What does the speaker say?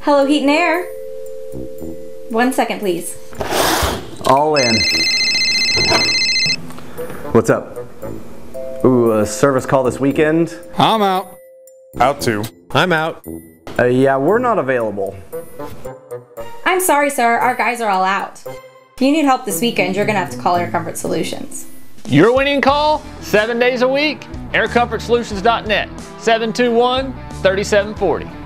Hello, Heat and Air. One second, please. All in. What's up? Ooh, a service call this weekend? I'm out. Out too. I'm out. Uh, yeah, we're not available. I'm sorry, sir. Our guys are all out. If you need help this weekend, you're gonna have to call Air Comfort Solutions. Your winning call, seven days a week, aircomfortsolutions.net, 721 3740.